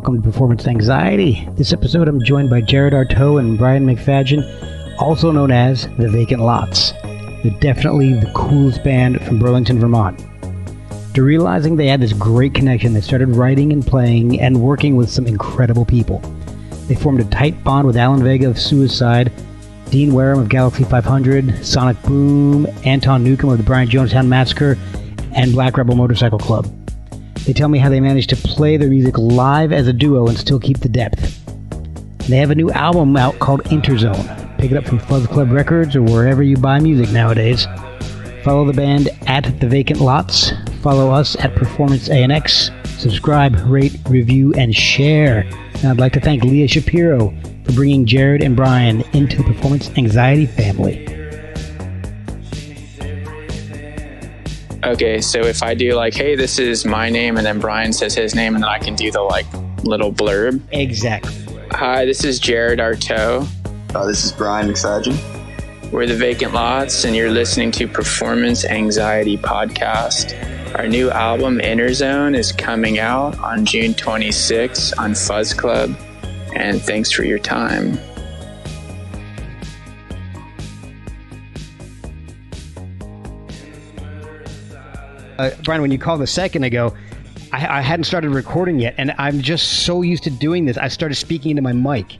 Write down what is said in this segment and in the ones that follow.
Welcome to Performance Anxiety. This episode, I'm joined by Jared Artaud and Brian MacFadyen, also known as The Vacant Lots. They're definitely the coolest band from Burlington, Vermont. To realizing they had this great connection, they started writing and playing and working with some incredible people. They formed a tight bond with Alan Vega of Suicide, Dean Wareham of Galaxie 500, Sonic Boom, Anton Newcombe of the Brian Jonestown Massacre, and Black Rebel Motorcycle Club. They tell me how they managed to play their music live as a duo and still keep the depth. They have a new album out called Interzone. Pick it up from Fuzz Club Records or wherever you buy music nowadays. Follow the band at The Vacant Lots. Follow us at Performance ANX. Subscribe, rate, review, and share. And I'd like to thank Leah Shapiro for bringing Jared and Brian into the Performance Anxiety family. Okay, so if I do like, hey, this is my name, and then Brian says his name, and then I can do the like little blurb. Exactly. Hi, this is Jared Artaud. Uh, this is Brian MacFadyen. We're the Vacant Lots, and you're listening to Performance Anxiety Podcast. Our new album, Interzone, is coming out on June 26 on Fuzz Club. And thanks for your time. Uh, Brian, when you called a second ago, I, I hadn't started recording yet, and I'm just so used to doing this. I started speaking into my mic.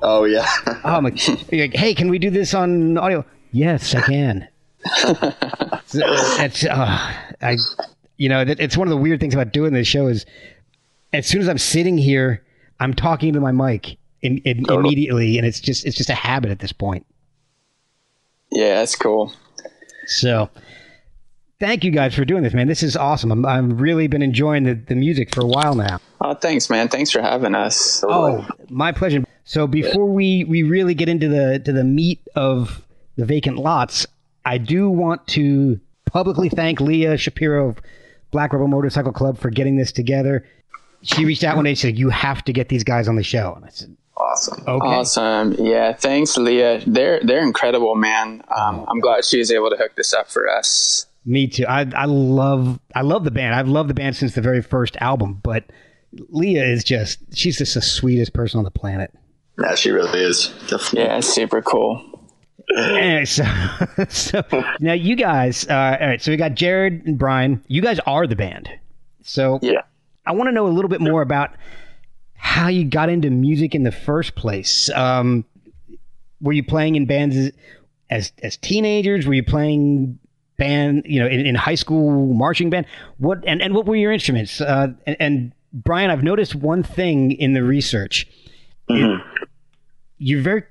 Oh yeah. oh, I'm like, like, hey, can we do this on audio? Yes, I can. it's, uh, I, you know, it's one of the weird things about doing this show is, as soon as I'm sitting here, I'm talking to my mic in, in, totally. immediately, and it's just it's just a habit at this point. Yeah, that's cool. So, thank you guys for doing this, man. This is awesome. I'm, I've really been enjoying the, the music for a while now. Oh, thanks, man. Thanks for having us. Oh, my pleasure. So before we, we really get into the to the meat of the vacant lots, I do want to publicly thank Leah Shapiro of Black Rebel Motorcycle Club for getting this together. She reached out one day and said, "You have to get these guys on the show," and I said, Awesome. Okay. Awesome. Yeah. Thanks, Leah. They're they're incredible, man. Um, I'm glad she was able to hook this up for us. Me too. I I love I love the band. I've loved the band since the very first album, but Leah is just she's just the sweetest person on the planet. Yeah, she really is. Definitely. Yeah, super cool. anyway, so, so now you guys, uh, all right. So we got Jared and Brian. You guys are the band. So yeah, I want to know a little bit more about how you got into music in the first place. Um, were you playing in bands as, as as teenagers? Were you playing band, you know, in, in high school marching band? What and, and what were your instruments? Uh, and, and, Brian, I've noticed one thing in the research. Mm-hmm. You're very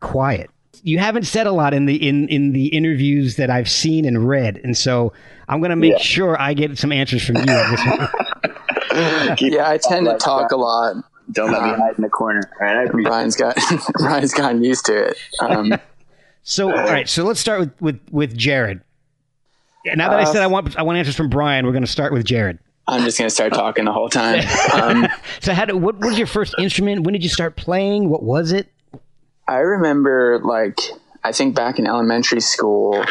quiet. You haven't said a lot in the in in the interviews that I've seen and read, and so I'm going to make yeah. sure I get some answers from you. yeah, I tend to talk a lot. Don't let me hide in the corner. All right, Brian's got Brian's gotten used to it. Um, so, all right, so let's start with with with Jared. Now that uh, I said I want I want answers from Brian, we're going to start with Jared. I'm just going to start talking the whole time. Um, so, how did, what was your first instrument? When did you start playing? What was it? I remember, like, I think back in elementary school,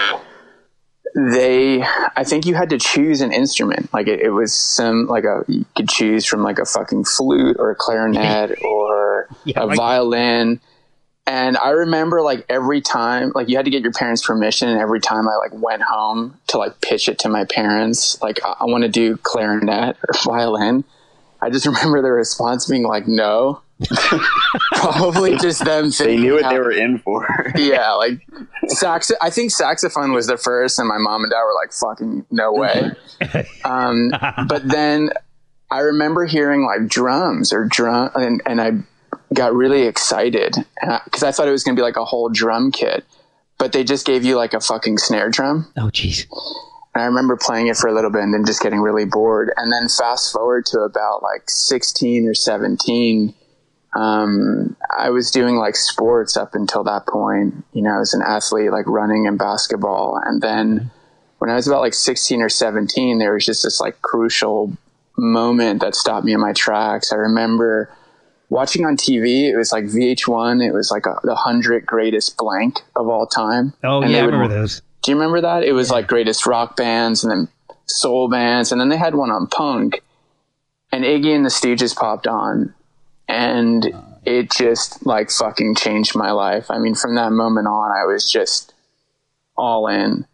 they, I think you had to choose an instrument. Like, it, it was some, like, a, you could choose from, like, a fucking flute or a clarinet or yeah, a like, violin and I remember like every time, like you had to get your parents' permission, and every time I like went home to like pitch it to my parents, like I, I want to do clarinet or violin. I just remember the response being like, "No." Probably just them. They knew what they were in for. yeah, like sax. I think saxophone was the first, and my mom and dad were like, "Fucking no way." um, but then I remember hearing like drums or drum, and, and I got really excited because I thought it was going to be like a whole drum kit, but they just gave you like a fucking snare drum. Oh, jeez. And I remember playing it for a little bit and then just getting really bored. And then fast forward to about like 16 or 17. Um, I was doing like sports up until that point. You know, I was an athlete, like running and basketball. And then when I was about like 16 or 17, there was just this like crucial moment that stopped me in my tracks. I remember watching on TV, it was like VH1. It was like a, the hundred greatest blank of all time. Oh and yeah, I remember those. Do you remember that? It was yeah. like greatest rock bands and then soul bands, and then they had one on punk. And Iggy and the Stooges popped on, and uh. it just like fucking changed my life. I mean, from that moment on, I was just all in.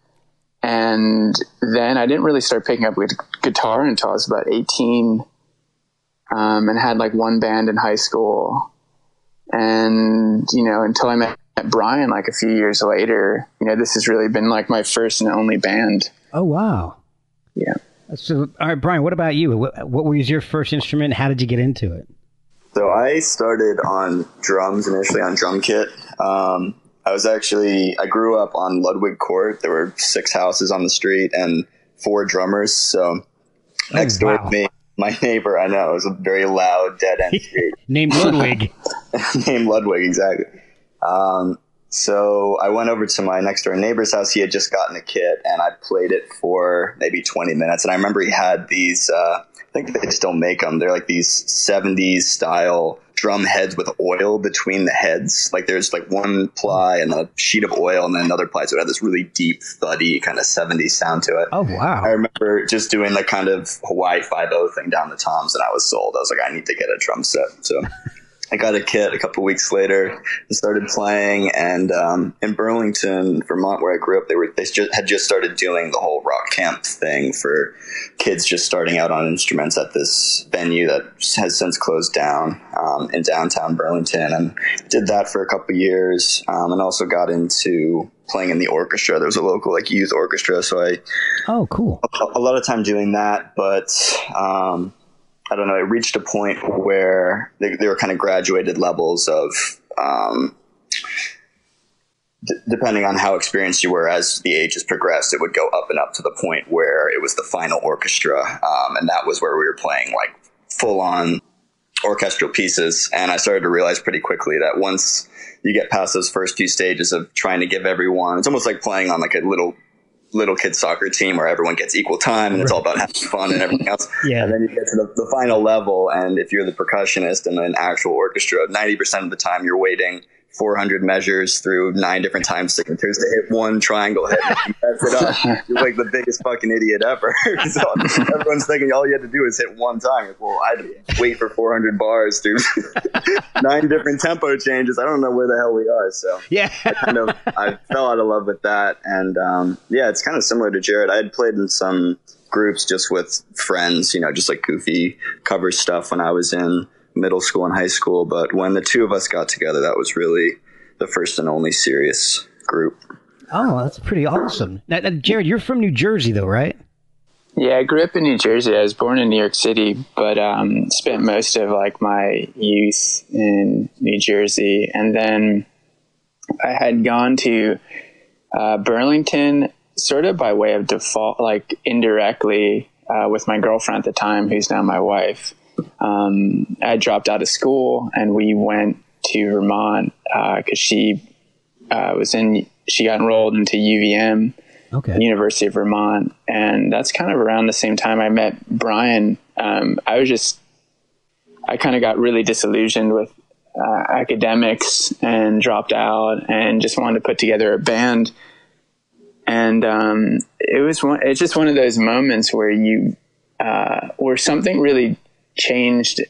And then I didn't really start picking up with guitar until I was about 18 um, and had like one band in high school. And, you know, until I met Brian like a few years later, you know, this has really been like my first and only band. Oh, wow. Yeah. So, all right, Brian, what about you? What, what was your first instrument? How did you get into it? So I started on drums initially on drum kit. Um, I was actually I grew up on Ludwig Court. There were six houses on the street and four drummers. So next door wow. to me, my neighbor, I know, it was a very loud dead end street. Named Ludwig. Named Ludwig, exactly. Um, so I went over to my next door neighbor's house. He had just gotten a kit, and I played it for maybe 20 minutes. And I remember he had these. Uh, I think they still make them. They're like these 70s style drum heads with oil between the heads. Like there's like one ply and a sheet of oil and then another ply. So it had this really deep, thuddy kind of 70s sound to it. Oh, wow. I remember just doing the kind of Hawaii 5 thing down the toms and I was sold. I was like, I need to get a drum set. So I got a kit a couple weeks later and started playing. And um, in Burlington, Vermont, where I grew up, they were they just, had just started doing the whole rock camp thing for kids just starting out on instruments at this venue that has since closed down um, in downtown Burlington. And did that for a couple years, um, and also got into playing in the orchestra. There was a local like youth orchestra, so I oh cool a, a lot of time doing that, but. Um, I don't know, it reached a point where they, they were kind of graduated levels of, um, d- depending on how experienced you were as the ages progressed, it would go up and up to the point where it was the final orchestra. Um, and that was where we were playing like full on orchestral pieces. And I started to realize pretty quickly that once you get past those first few stages of trying to give everyone, it's almost like playing on like a little little kid soccer team where everyone gets equal time and it's all about having fun and everything else. yeah. And then you get to the, the, final level, and if you're the percussionist in an actual orchestra, 90% of the time you're waiting 400 measures through nine different time signatures to hit one triangle hit. Mess it up. You're like the biggest fucking idiot ever. so everyone's thinking all you had to do is hit one time. Well, I had to wait for 400 bars through nine different tempo changes. I don't know where the hell we are. So yeah, I kind of I fell out of love with that, and um, yeah, it's kind of similar to Jared. I had played in some groups just with friends, you know, just like goofy cover stuff when I was in middle school and high school. But when the two of us got together, that was really the first and only serious group. Oh, that's pretty awesome. Now, now, Jared, you're from New Jersey, though, right? Yeah, I grew up in New Jersey. I was born in New York City, but um, spent most of like my youth in New Jersey, and then I had gone to uh, Burlington, sort of by way of default, like indirectly, uh, with my girlfriend at the time, who's now my wife um, I dropped out of school and we went to Vermont because uh, she uh, was in. She got enrolled into UVM, okay. University of Vermont, and that's kind of around the same time I met Brian. Um, I was just, I kind of got really disillusioned with uh, academics and dropped out, and just wanted to put together a band. And um, it was one. It's just one of those moments where you, uh, where something really changed.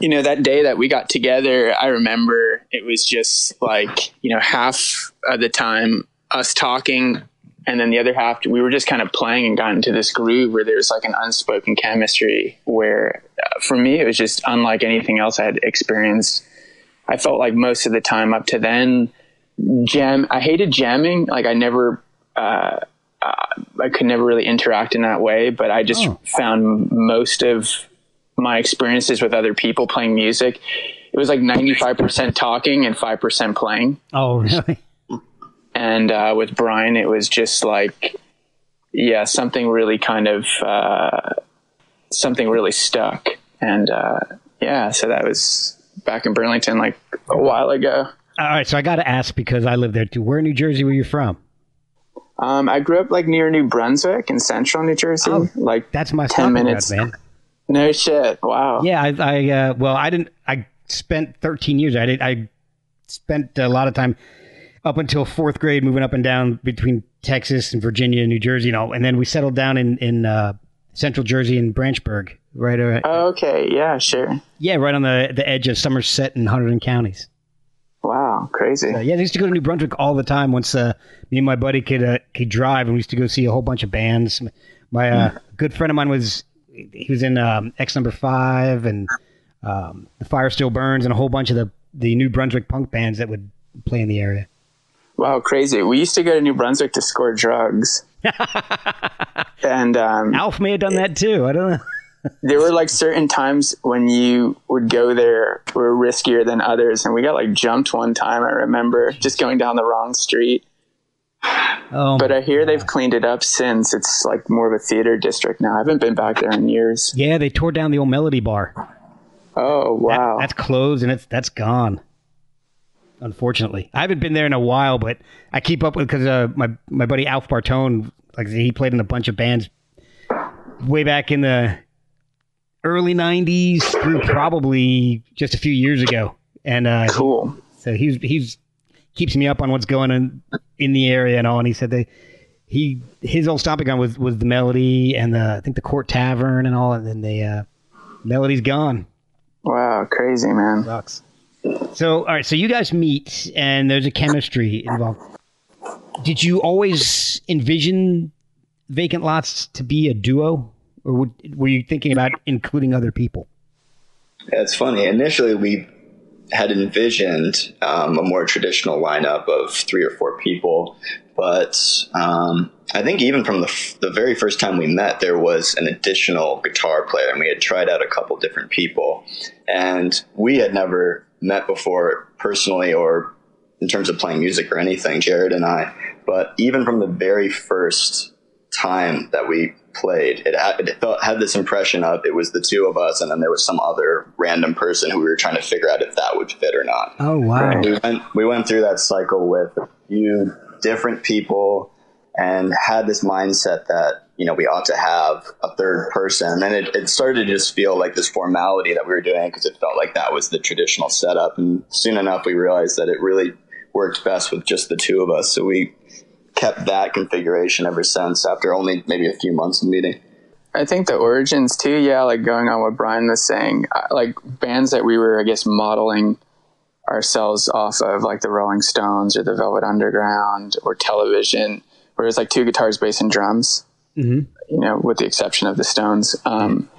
You know that day that we got together i remember it was just like you know half of the time us talking and then the other half we were just kind of playing and got into this groove where there was like an unspoken chemistry where uh, for me it was just unlike anything else i had experienced. I felt like most of the time up to then jam i hated jamming. Like i never uh, uh, I could never really interact in that way, but I just oh. found most of my experiences with other people playing music, it was like 95% talking and 5% playing. Oh, really? And uh, with Brian, it was just like, yeah, something really kind of, uh, something really stuck. And uh, yeah, so that was back in Burlington like a while ago. All right, so I got to ask because I live there too. Where in New Jersey were you from? Um, I grew up like near New Brunswick in central New Jersey. Oh, like that's my ten minutes, man. No shit. Wow. Yeah, I, I uh, well, I didn't. I spent 13 years. I did. I spent a lot of time up until fourth grade, moving up and down between Texas and Virginia and New Jersey. You know, and then we settled down in in uh, Central Jersey and Branchburg, right? Uh, Oh, okay, yeah, sure. yeah, right on the the edge of Somerset and Hunterdon counties. Wow, crazy. Uh, yeah, they used to go to New Brunswick all the time. Once uh, me and my buddy could uh, could drive, and we used to go see a whole bunch of bands. My uh, good friend of mine was he was in um, X Number Five and um, the Fire Still Burns, and a whole bunch of the the New Brunswick punk bands that would play in the area. Wow, crazy. We used to go to New Brunswick to score drugs. and um, Alf may have done that too. I don't know. there were like certain times when you would go there were riskier than others. And we got like jumped one time, I remember, just going down the wrong street. Oh, But I hear they've cleaned it up since. It's like more of a theater district now. I haven't been back there in years. yeah, they tore down the old Melody Bar. Oh, wow. That's closed and it's that's gone. Unfortunately, I haven't been there in a while, but I keep up with because uh, my my buddy Alf Bartone, like he played in a bunch of bands way back in the early '90s through probably just a few years ago, and uh, cool. so he's he's keeps me up on what's going on in the area and all. And he said they he his old stomping ground was was the Melody and the I think the Court Tavern and all, and then the uh, Melody's gone. Wow, crazy, man. Sucks. So, all right. So you guys meet, and there's a chemistry involved. Did you always envision vacant lots to be a duo, or would, were you thinking about including other people? That's funny. Initially, we had envisioned um, a more traditional lineup of three or four people, but um, I think even from the, f- the very first time we met, there was an additional guitar player, and we had tried out a couple different people, and we had never met before personally or in terms of playing music or anything, Jared and I. But even from the very first time that we played, it had, it felt, had this impression of it was the two of us, and then there was some other random person who we were trying to figure out if that would fit or not. Oh wow! We went we went through that cycle with a few different people and had this mindset that you know we ought to have a third person and then it, it started to just feel like this formality that we were doing because it felt like that was the traditional setup and soon enough we realized that it really worked best with just the two of us so we kept that configuration ever since after only maybe a few months of meeting I think the origins too, yeah, like going on what Brian was saying, uh, like bands that we were, I guess, modeling ourselves off of, like the Rolling Stones or the Velvet Underground or Television, where it was like two guitars, bass, and drums, hmm you know, with the exception of the Stones. Um,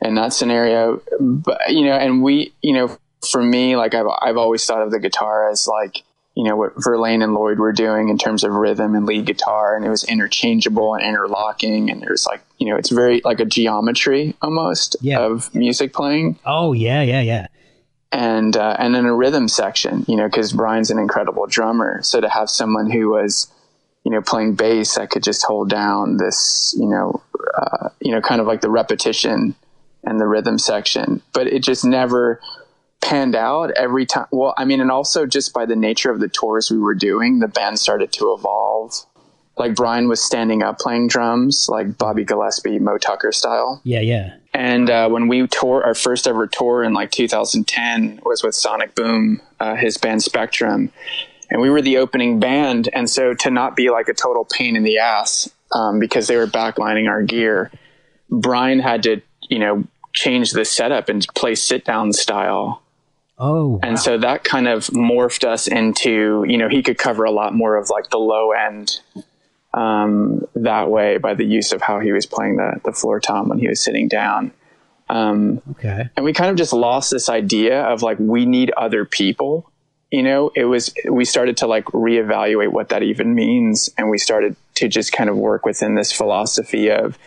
in that scenario, but you know, and we, you know, for me, like I've I've always thought of the guitar as like you know what Verlaine and Lloyd were doing in terms of rhythm and lead guitar, and it was interchangeable and interlocking, and there's like you know it's very like a geometry almost Yeah. of music playing, Oh yeah, yeah, yeah. and uh, and then a rhythm section, you know, because Brian's an incredible drummer, so to have someone who was you know playing bass that could just hold down this you know uh, you know kind of like the repetition and the rhythm section, but it just never panned out every time. Well, I mean, and also just by the nature of the tours we were doing, the band started to evolve. Like Brian was standing up playing drums, like Bobby Gillespie, Moe Tucker style. Yeah, yeah. And uh, when we toured, our first ever tour in like 2010 was with Sonic Boom, uh, his band Spectrum. And we were the opening band. And so to not be like a total pain in the ass um, because they were backlining our gear, Brian had to, you know, change the setup and play sit down style. Oh, And so that kind of morphed us into, you know, he could cover a lot more of like the low end um, that way by the use of how he was playing the, the floor tom when he was sitting down. Um, okay. and we kind of just lost this idea of like, we need other people. You know, it was, we started to like reevaluate what that even means. And we started to just kind of work within this philosophy of,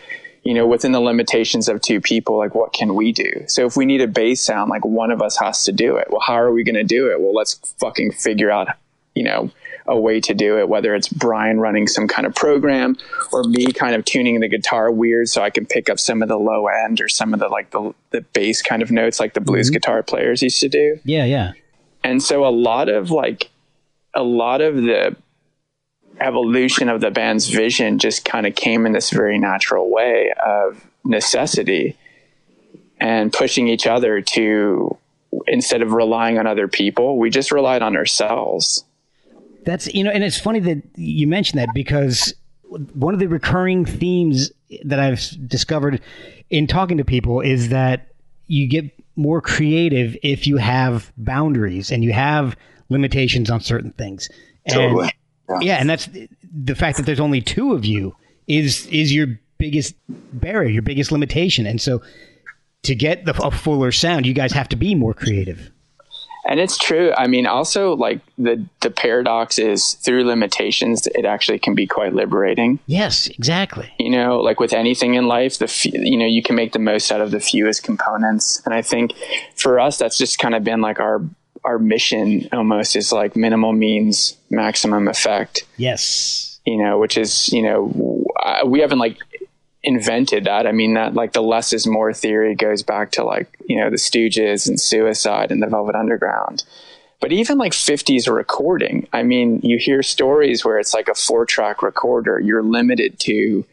you know, within the limitations of two people, like what can we do? So if we need a bass sound, like one of us has to do it. Well, how are we going to do it? Well, let's fucking figure out, you know, a way to do it, whether it's Brian running some kind of program or me kind of tuning the guitar weird so I can pick up some of the low end or some of the like the, the bass kind of notes like the blues mm-hmm. guitar players used to do. Yeah, yeah. And so a lot of like a lot of the evolution of the band's vision just kind of came in this very natural way of necessity and pushing each other to instead of relying on other people, we just relied on ourselves. That's you know, and it's funny that you mentioned that because one of the recurring themes that I've discovered in talking to people is that you get more creative if you have boundaries and you have limitations on certain things. And, Totally. Yeah. Yeah, and that's the fact that there's only two of you is is your biggest barrier, your biggest limitation. And so to get the, a fuller sound, you guys have to be more creative. And it's true. I mean, also like the the paradox is through limitations, it actually can be quite liberating. Yes, exactly. You know, like with anything in life, the few, you know you can make the most out of the fewest components. And I think for us, that's just kind of been like our our mission almost is like minimal means maximum effect. Yes. You know, which is you know we haven't like invented that. I mean that like the less is more theory goes back to like, you know, the Stooges and suicide and the Velvet Underground. But even like 50s recording, I mean, you hear stories where it's like a four track recorder. You're limited to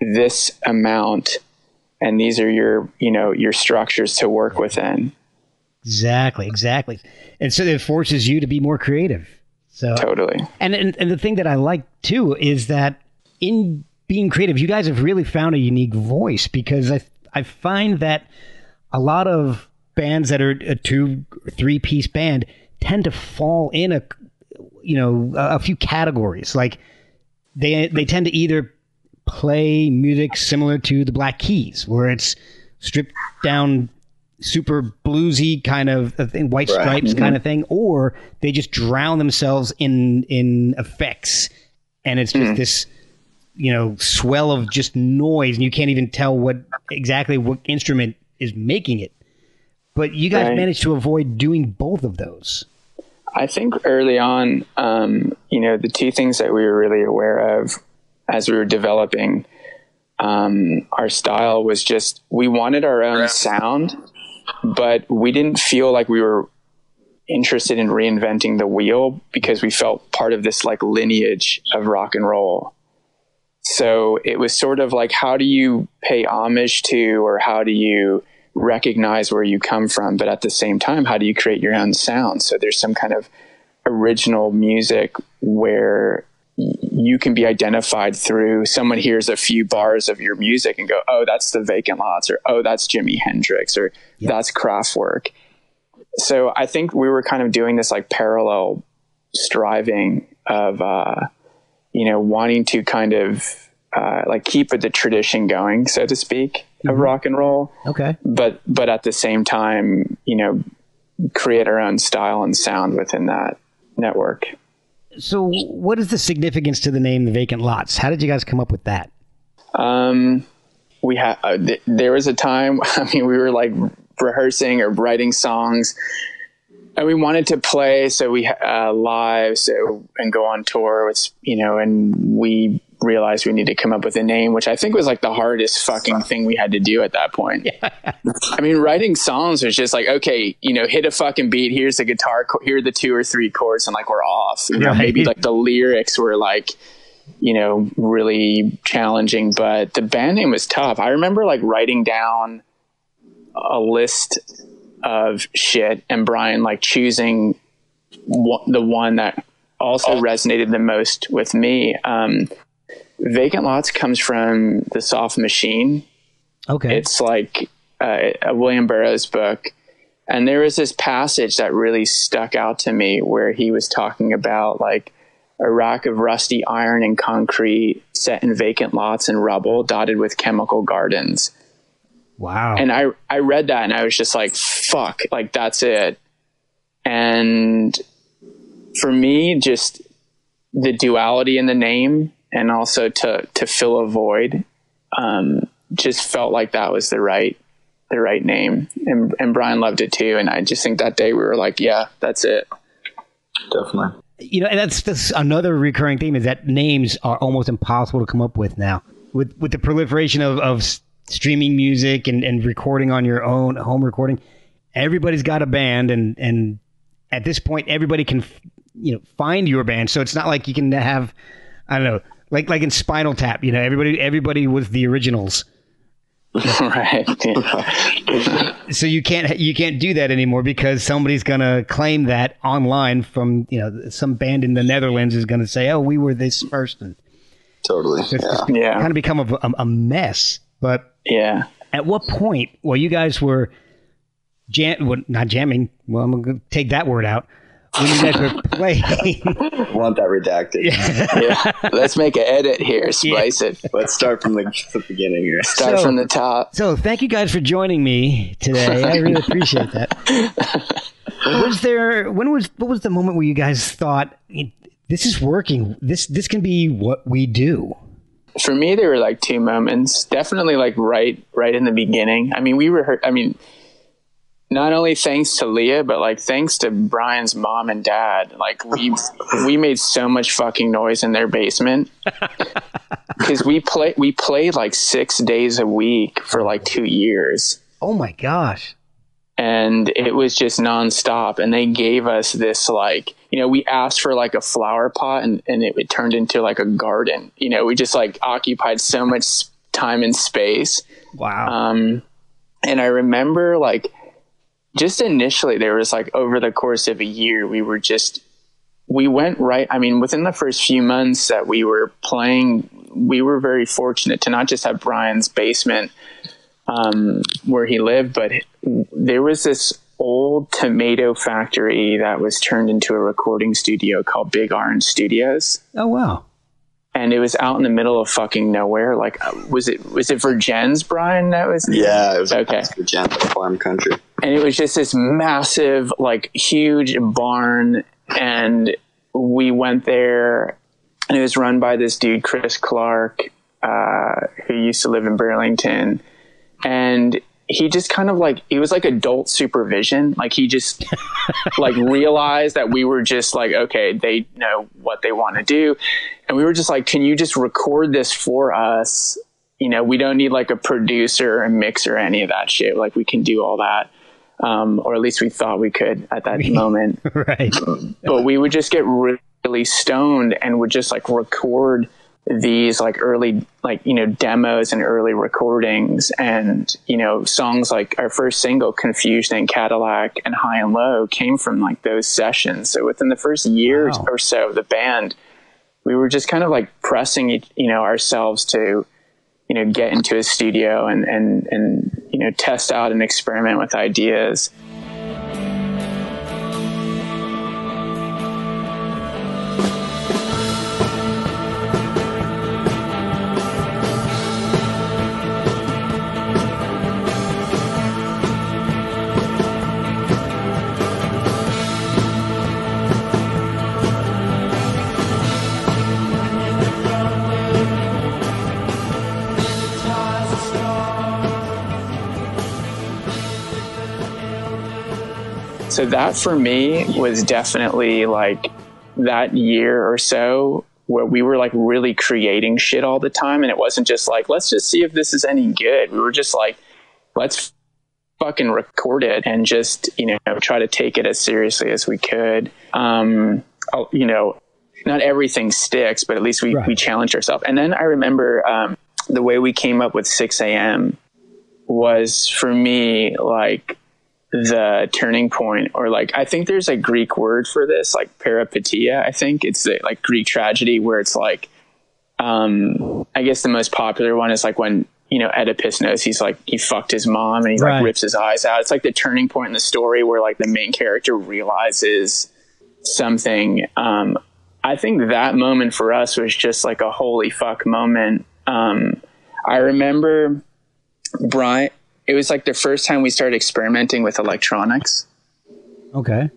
this amount and these are your, you know, your structures to work within. Exactly, exactly. And so it forces you to be more creative. So Totally. And, and and the thing that I like too is that in being creative, you guys have really found a unique voice because I I find that a lot of bands that are a two three piece band tend to fall in a you know a, a few categories like they they tend to either play music similar to the Black Keys where it's stripped down super bluesy kind of thing, white Right. stripes kind of thing, or they just drown themselves in in effects, and it's just this you know swell of just noise, and you can't even tell what exactly what instrument is making it. But you guys Right. managed to avoid doing both of those. I think early on, um, you know, the two things that we were really aware of as we were developing um, our style was just we wanted our own sound, but we didn't feel like we were interested in reinventing the wheel because we felt part of this like lineage of rock and roll. So it was sort of like, how do you pay homage to, or how do you recognize where you come from? But at the same time, how do you create your own sound? So there's some kind of original music where you can be identified through someone hears a few bars of your music and go, oh, that's the Vacant Lots, or oh, that's Jimi Hendrix, or that's Kraftwerk. So I think we were kind of doing this like parallel striving of, uh, you know, wanting to kind of uh, like keep the tradition going, so to speak, of rock and roll, Okay. but but at the same time, you know, create our own style and sound within that network. So, what is the significance to the name, the Vacant Lots? How did you guys come up with that? Um, we had uh, th- there was a time. I mean, we were like rehearsing or writing songs, and we wanted to play, so we uh, live, so and go on tour. With you know, and we realized we need to come up with a name, which I think was like the hardest fucking thing we had to do at that point. I mean, writing songs was just like, okay, you know, hit a fucking beat. Here's the guitar. co- Here are the two or three chords, and like we're off. You know, Right. maybe like the lyrics were like, you know, really challenging, but the band name was tough. I remember like writing down a list of shit, and Brian like choosing one, the one that also resonated the most with me. Um, Vacant Lots comes from the Soft Machine Okay. it's like uh, a William Burroughs book. And there was this passage that really stuck out to me where he was talking about like a rack of rusty iron and concrete set in vacant lots and rubble dotted with chemical gardens. wow. And I, I read that and I was just like, fuck, like that's it. And for me, just the duality in the name and also to, to fill a void, um, just felt like that was the right, the right name. And, and Brian loved it too. And I just think that day we were like, yeah, that's it. Definitely. you know, and that's that's another recurring theme is that names are almost impossible to come up with now. With with the proliferation of, of streaming music and, and recording on your own home recording, everybody's got a band, and and at this point, everybody can f- you know find your band. So it's not like you can have I don't know, like like in Spinal Tap, you know, everybody everybody was the originals. right. So you can't you can't do that anymore because somebody's gonna claim that online from you know some band in the Netherlands is gonna say oh we were this first and Totally. It's Yeah. just Yeah. kind of become a, a, a mess. But Yeah. at what point, well, you guys were jam, well, not jamming. Well, I'm going to take that word out. When you guys were playing, Want that redacted. Yeah. Let's make an edit here. Splice it. Let's start from the, the beginning here. Start So- from the top. So thank you guys for joining me today. I really appreciate that. was there when was what was the moment where you guys thought this is working? This this can be what we do. For me, there were like two moments. Definitely like right, right in the beginning. I mean, we were, I mean, not only thanks to Leah, but like thanks to Brian's mom and dad. Like we, we made so much fucking noise in their basement because we play, we played like six days a week for like two years. Oh my gosh. and it was just nonstop. And they gave us this like, you know, we asked for like a flower pot and, and it, it turned into like a garden. You know, we just like occupied so much time and space. Wow. Um, and I remember like just initially there was like over the course of a year, we were just, we went right. I mean, within the first few months that we were playing, we were very fortunate to not just have Brian's basement um, where he lived, but there was this old tomato factory that was turned into a recording studio called Big Orange Studios. oh wow. And it was out in the middle of fucking nowhere. Like, uh, was it was it Vergennes, Brian? That was Yeah, it was Okay. okay. farm country. And it was just this massive, like huge barn. And we went there, and it was run by this dude, Chris Clark, uh, who used to live in Burlington. And he just kind of like it was like adult supervision. Like he just like realized that we were just like, okay, they know what they want to do. And we were just like, can you just record this for us? You know, we don't need like a producer or a mixer or any of that shit. Like we can do all that. Um, or at least we thought we could at that moment right. but we would just get really stoned and would just like record these like early like you know demos and early recordings and you know songs like our first single confusion and cadillac and high and low came from like those sessions so within the first year Wow. or so of the band we were just kind of like pressing you know ourselves to you know get into a studio and and and you know test out and experiment with ideas so that for me was definitely like that year or so where we were like really creating shit all the time. And it wasn't just like let's just see if this is any good. We were just like let's fucking record it and just you know try to take it as seriously as we could. Um oh, you know not everything sticks but at least we, Right. we challenged ourselves. And then i remember um the way we came up with 6 a.m was for me like the turning point or like i think there's a greek word for this like peripeteia i think. It's the, like greek tragedy where it's like um i guess the most popular one is like when you know oedipus knows he's like he fucked his mom and he Right. like rips his eyes out. It's like the turning point in the story where like the main character realizes something. Um i think that moment for us was just like a holy fuck moment. Um i remember brian it was like the first time we started experimenting with electronics Okay.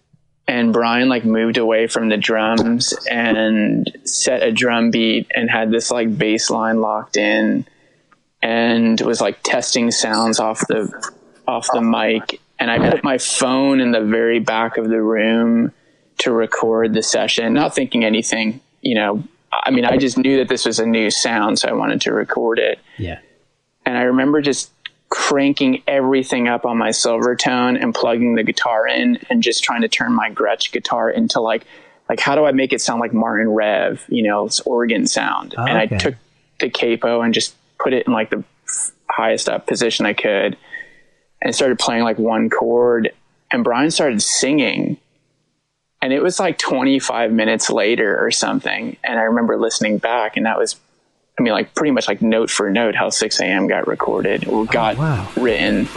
and Brian like moved away from the drums and set a drum beat and had this like bass line locked in and was like testing sounds off the off the mic and I put my phone in the very back of the room to record the session not thinking anything you know I mean I just knew that this was a new sound so I wanted to record it Yeah. and I remember just cranking everything up on my Silvertone and plugging the guitar in and just trying to turn my Gretsch guitar into like like how do I make it sound like Martin Rev, you know, it's organ sound. Oh, and I took the capo and just put it in like the highest up position I could and started playing like one chord. And Brian started singing. And it was like 25 minutes later or something. And I remember listening back and that was I mean, like pretty much like note for note how 6 a.m. got recorded or oh, got Oh, wow. written.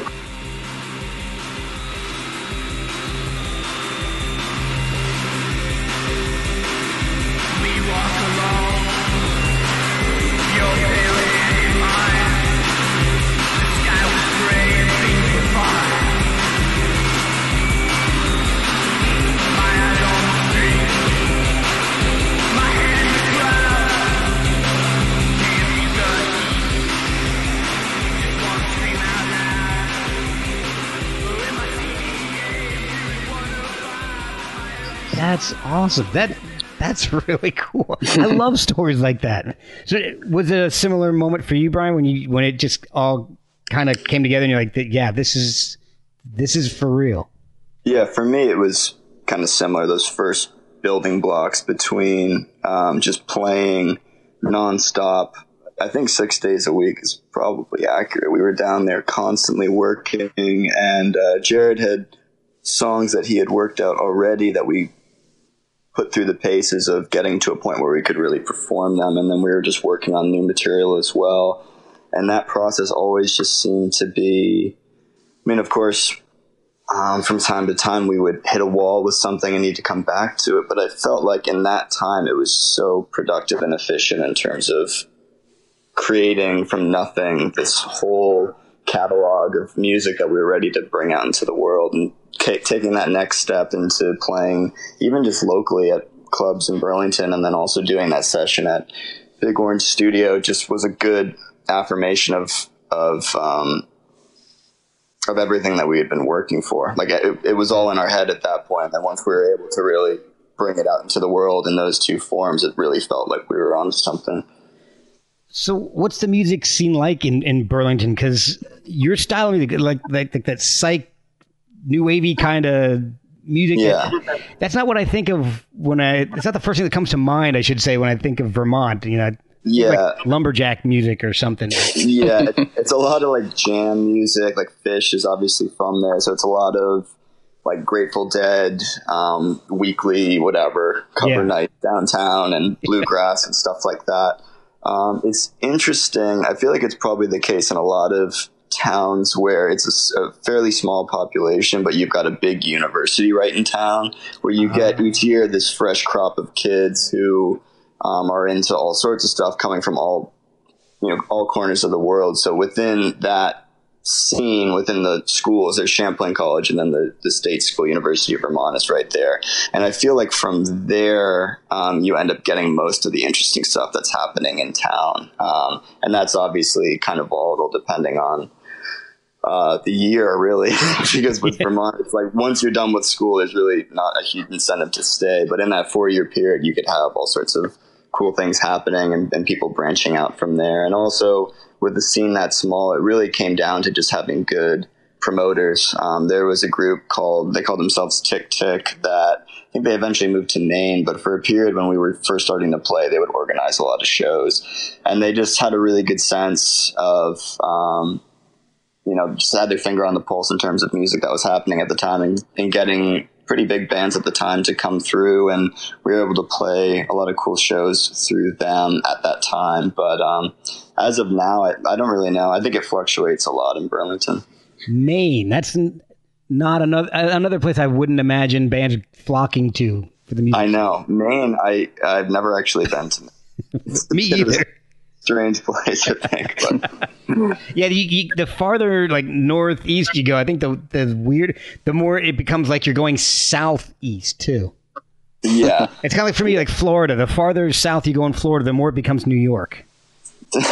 That's awesome. That that's really cool. I love stories like that. So, was it a similar moment for you, Brian, when you when it just all kind of came together and you're like, yeah, this is this is for real. Yeah, for me, it was kind of similar. Those first building blocks between um, just playing nonstop. I think six days a week is probably accurate. We were down there constantly working, and uh, Jared had songs that he had worked out already that we put through the paces of getting to a point where we could really perform them. And then we were just working on new material as well. And that process always just seemed to be, I mean, of course, um, from time to time we would hit a wall with something and need to come back to it. But I felt like in that time it was so productive and efficient in terms of creating from nothing this whole catalog of music that we were ready to bring out into the world and taking that next step into playing even just locally at clubs in Burlington and then also doing that session at Big Orange Studio just was a good affirmation of of um, of everything that we had been working for. Like it, it was all in our head at that point. And once we were able to really bring it out into the world in those two forms, it really felt like we were on something. So, what's the music scene like in, in Burlington? Because your style of music, like like, like that psych, new wavy kind of music. Yeah. that's not what I think of when I. It's not the first thing that comes to mind. I should say when I think of Vermont. You know, Yeah. like lumberjack music or something. yeah, it's a lot of like jam music. Like Phish is obviously from there, so it's a lot of like Grateful Dead, um, weekly, whatever cover Yeah. night downtown, and bluegrass and stuff like that. Um, it's interesting. I feel like it's probably the case in a lot of towns where it's a fairly small population, but you've got a big university right in town, where you get each year this fresh crop of kids who um, are into all sorts of stuff coming from all you know all corners of the world. So within that scene, within the schools, there's Champlain College, and then the the State School, University of Vermont is right there. And I feel like from there, um, you end up getting most of the interesting stuff that's happening in town, um, and that's obviously kind of volatile depending on. Uh, the year really because with Vermont it's like once you're done with school there's really not a huge incentive to stay but in that four year period you could have all sorts of cool things happening and, and people branching out from there. And also with the scene that small, it really came down to just having good promoters. Um, there was a group called, they called themselves Tick Tick that I think they eventually moved to Maine, but for a period when we were first starting to play, they would organize a lot of shows. And they just had a really good sense of, um, you know, just had their finger on the pulse in terms of music that was happening at the time and, and getting pretty big bands at the time to come through. And we were able to play a lot of cool shows through them at that time. But um, as of now, I, I don't really know. I think it fluctuates a lot in Burlington. Maine. That's n- not another another place I wouldn't imagine bands flocking to for the music. I know. Maine, I, I've never actually been to. Me a bit of a either. Strange place, I think. But Yeah, you, you, the farther like northeast you go, I think the the weird, the more it becomes like you're going southeast too. yeah, It's kind of like for me, like Florida. The farther south you go in Florida, the more it becomes New York.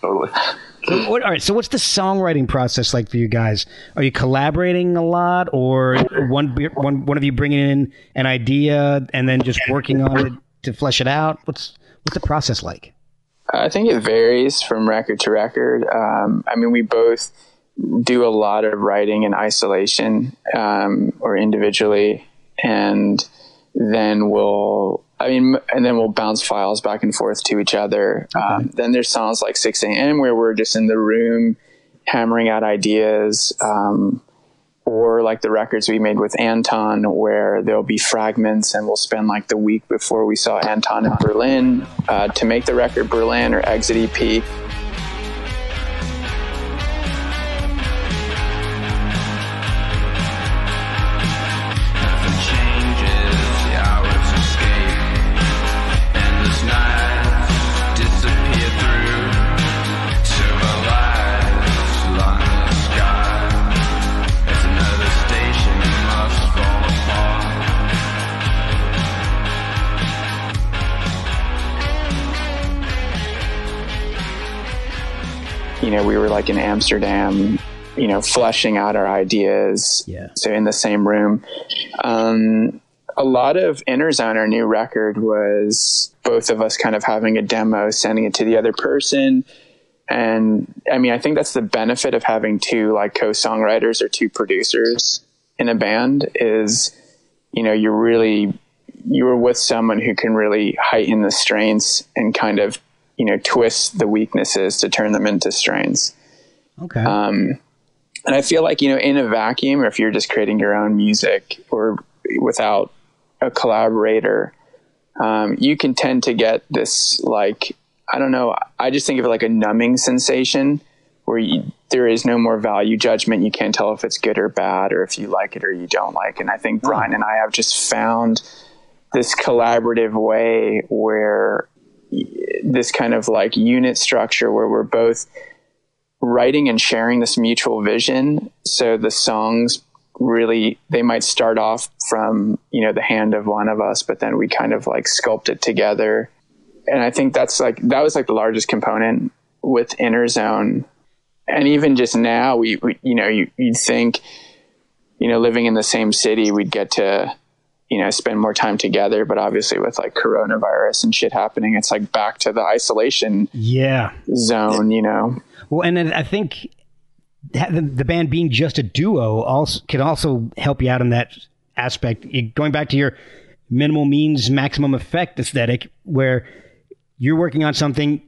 totally. So what, all right, so what's the songwriting process like for you guys? Are you collaborating a lot, or one one one of you bringing in an idea and then just working on it to flesh it out? What's what's the process like? I think it varies from record to record. Um, I mean, we both do a lot of writing in isolation um, or individually, and then we'll. I mean, and then we'll bounce files back and forth to each other. Um, then there's songs like 6 a.m. where we're just in the room hammering out ideas. Um, or like the records we made with Anton, where there'll be fragments, and we'll spend like the week before we saw Anton in Berlin uh, to make the record Berlin or Exit EP. Were like in Amsterdam, you know, fleshing out our ideas. Yeah. So in the same room. Um, a lot of Interzone, our new record, was both of us kind of having a demo, sending it to the other person. And I mean, I think that's the benefit of having two like co-songwriters or two producers in a band is, you know, you're really, you're with someone who can really heighten the strengths and kind of, you know, twist the weaknesses to turn them into strengths. Okay. Um, and I feel like, you know, in a vacuum, or if you're just creating your own music or without a collaborator, um, you can tend to get this, like, I don't know, I just think of it like a numbing sensation where you, there is no more value judgment. You can't tell if it's good or bad or if you like it or you don't like it. And I think Brian and I have just found this collaborative way where this kind of like unit structure where we're both writing and sharing this mutual vision. So the songs really, they might start off from, you know, the hand of one of us, but then we kind of like sculpt it together. And I think that's like, that was like the largest component with Interzone. And even just now, we, we you know, you, you'd think, you know, living in the same city, we'd get to, you know, spend more time together. But obviously, with like coronavirus and shit happening, it's like back to the isolation yeah. zone, you know? Well, and I think the, band being just a duo also can also help you out in that aspect. Going back to your minimal means maximum effect aesthetic, where you're working on something,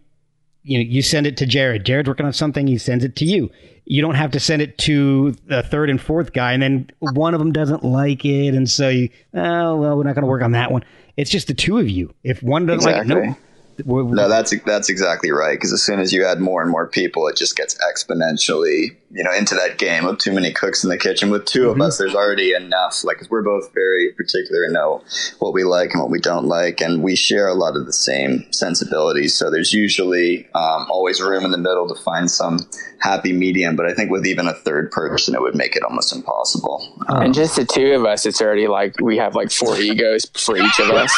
you know, you send it to Jared. Jared's working on something, he sends it to you. You don't have to send it to the third and fourth guy, and then one of them doesn't like it, and so you, oh well, we're not going to work on that one. It's just the two of you. If one doesn't Exactly. like it, nope. We're- No, that's that's exactly right. Because as soon as you add more and more people, it just gets exponentially, you know, into that game of too many cooks in the kitchen. With 2 of us, there's already enough. Like, 'cause we're both very particular and know what we like and what we don't like, and we share a lot of the same sensibilities. So there's usually um, always room in the middle to find some happy medium. But I think with even a third person, it would make it almost impossible. And just the two of us, it's already like we have like four egos for each of us.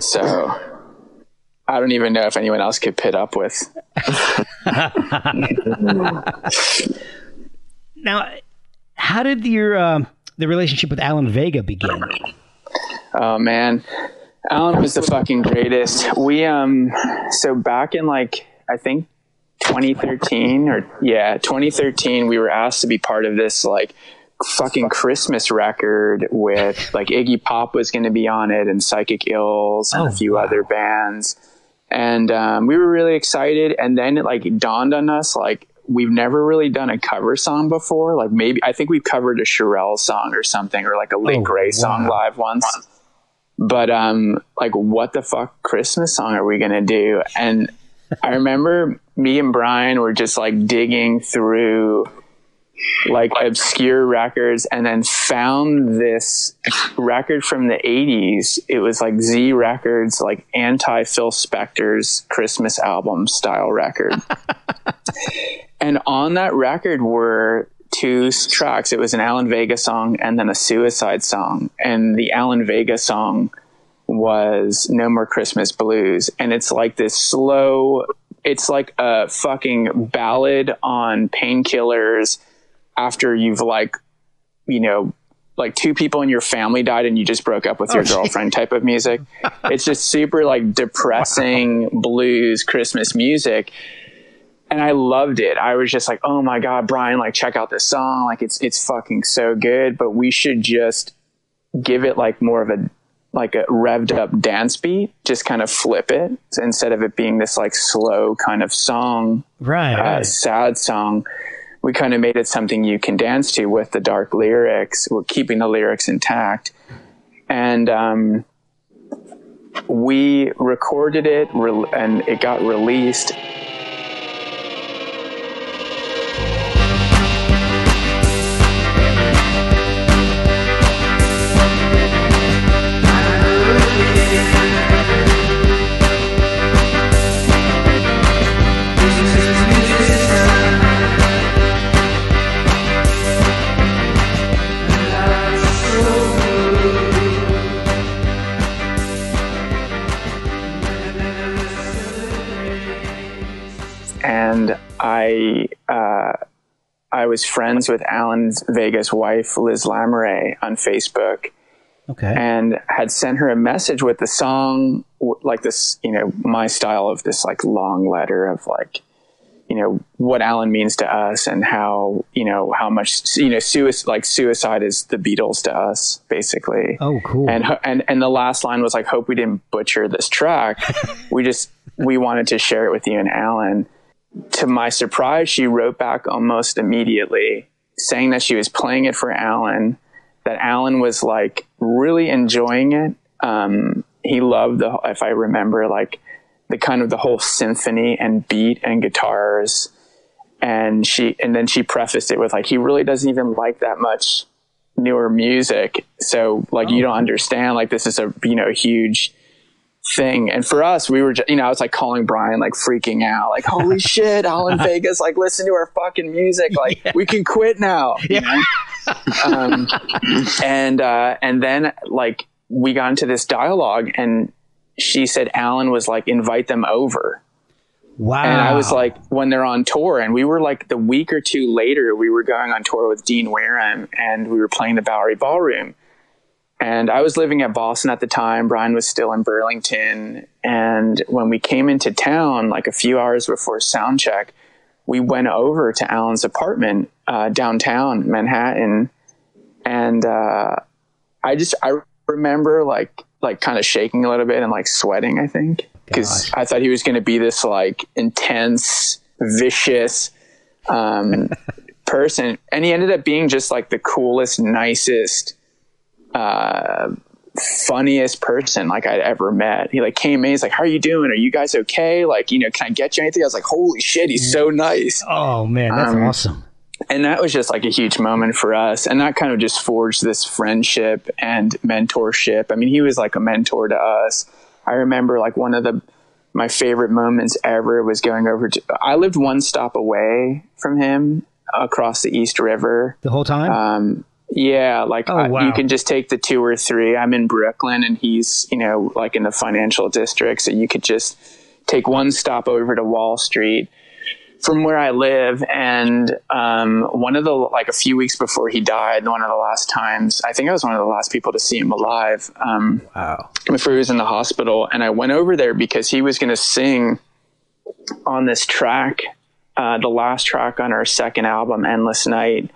so I don't even know if anyone else could pit up with. Now, how did your um, the relationship with Alan Vega begin? Oh man, Alan was the fucking greatest. We um, so back in like I think 2013 or yeah 2013, we were asked to be part of this like fucking Christmas record with like Iggy Pop was going to be on it and Psychic Ills and Oh, a few wow. other bands. And um, we were really excited. And then it like dawned on us like we've never really done a cover song before. Like maybe I think we've covered a Sherelle song or something or like a Link Oh, Wray song live once. But um, like what the fuck Christmas song are we gonna do? And I remember me and Brian were just like digging through like obscure records and then found this record from the 80s. It was like ZE Records, like anti Phil Spector's Christmas album style record. and on that record were two tracks. It was an Alan Vega song and then a suicide song. And the Alan Vega song was No More Christmas Blues. And it's like this slow, it's like a fucking ballad on painkillers after you've like, you know, like two people in your family died and you just broke up with your girlfriend type of music. it's just super like depressing blues Christmas music. And I loved it. I was just like, "Oh my god, Brian, like check out this song. Like it's it's fucking so good, but we should just give it like more of a like a revved up dance beat, just kind of flip it instead of it being this like slow kind of song Right. uh, right. sad song. We kind of made it something you can dance to with the dark lyrics, we're keeping the lyrics intact. And um, we recorded it re- and it got released. And I uh, I was friends with Alan Vega's wife, Liz Lamere, on Facebook, Okay. and had sent her a message with the song, like this, you know, my style of this like long letter of like, you know, what Alan means to us and how, you know, how much, you know, suicide, like suicide is the Beatles to us, basically. oh, cool. And, and, and the last line was like, hope we didn't butcher this track. we just, we wanted to share it with you and Alan. To my surprise, she wrote back almost immediately saying that she was playing it for Alan, that Alan was like really enjoying it. Um, he loved the, if I remember, like the kind of the whole symphony and beat and guitars. And she, and then she prefaced it with like, he really doesn't even like that much newer music. So like, you don't understand, like this is a, you know, huge thing. And for us, we were, just, you know, I was like calling Brian, like freaking out, like, holy shit, Alan Vega's, like listen to our fucking music. Like we can quit now. You know? um, and, uh, and then like we got into this dialogue and she said Alan was like, invite them over. wow. And I was like, when they're on tour, and we were like the week or two later, we were going on tour with Dean Wareham, and we were playing the Bowery Ballroom. And I was living at Boston at the time. Brian was still in Burlington. And when we came into town, like a few hours before sound check, we went over to Alan's apartment uh, downtown Manhattan, and uh, I just I remember like like kind of shaking a little bit and like sweating. I think because I thought he was going to be this like intense, vicious um, person, and he ended up being just like the coolest, nicest, uh, funniest person like I'd ever met. He like came in, he's like, "How are you doing? Are you guys okay? Like, you know, can I get you anything?" I was like, "Holy shit, he's so nice." oh, man, that's um, awesome. and that was just like a huge moment for us and that kind of just forged this friendship and mentorship i mean he was like a mentor to us i remember like one of the my favorite moments ever was going over to i lived one stop away from him across the east river The whole time? um, yeah, like Oh, wow. you can just take the two or three. I'm in Brooklyn and he's, you know, like in the financial district. So you could just take one stop over to Wall Street from where I live. And um, one of the, like a few weeks before he died, one of the last times, I think I was one of the last people to see him alive. Um, wow. before he was in the hospital. And I went over there because he was going to sing on this track, uh, the last track on our second album, Endless Night,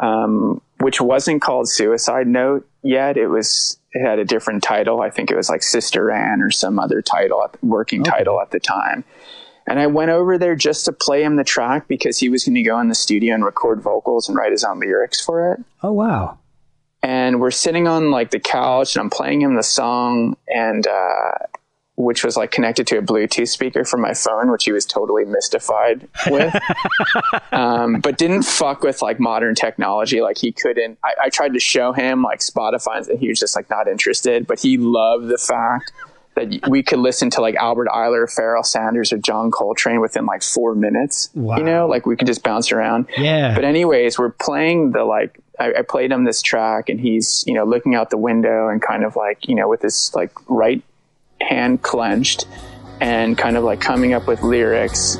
um, which wasn't called Suicide Note yet. It was, it had a different title. I think it was like Sister Ann or some other title, working title at the time. And I went over there just to play him the track because he was going to go in the studio and record vocals and write his own lyrics for it Oh, wow. and we're sitting on like the couch and I'm playing him the song and uh which was like connected to a Bluetooth speaker from my phone, which he was totally mystified with. um, but didn't fuck with like modern technology. Like he couldn't, I, I tried to show him like Spotify and he was just like not interested, but he loved the fact that we could listen to like Albert Ayler, Pharoah Sanders or John Coltrane within like four minutes, Wow. you know, like we could just bounce around. Yeah. But anyways, we're playing the like I, I played him this track and he's, you know, looking out the window and kind of like, you know, with his like right hand clenched and kind of like coming up with lyrics.